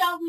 algo